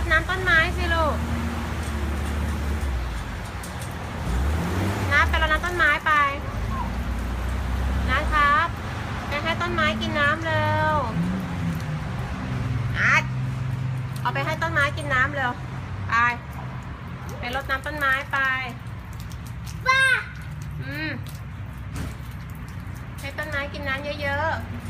ดน้ำต้นไม้สิลูกน้าไปรดน้ำต้นไม้ไป นะครับไปให้ต้นไม้กินน้ำเร็วอัดเอาไปให้ต้นไม้กินน้ำเร็ว ไป ไปรดน้ำต้นไม้ไปป้าอืมให้ต้นไม้กินน้ำเยอะๆ